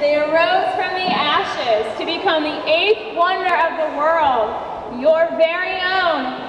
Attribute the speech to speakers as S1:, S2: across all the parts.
S1: they arose from the ashes to become the eighth wonder of the world, your very own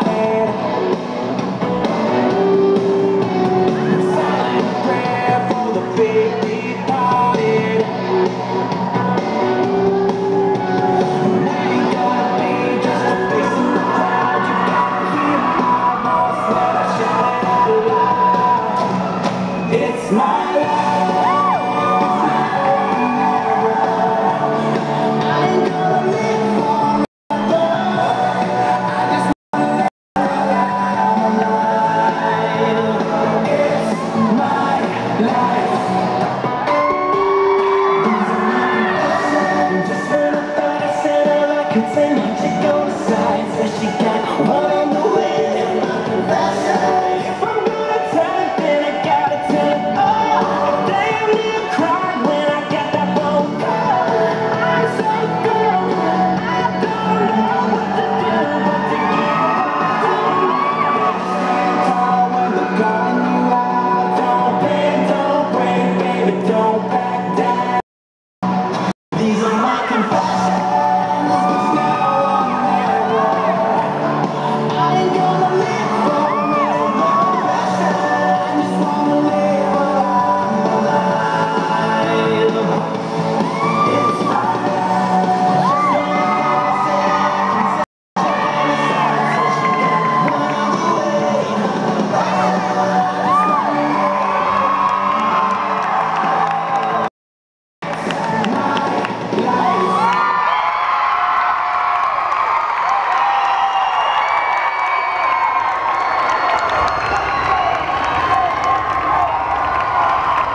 S1: she got